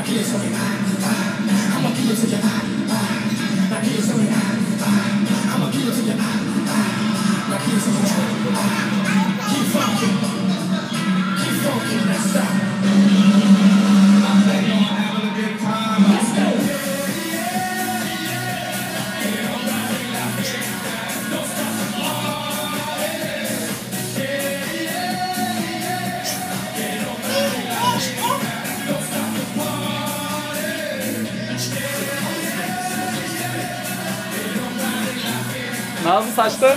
I'ma kill you till you. I'ma you. Nazlı saçta.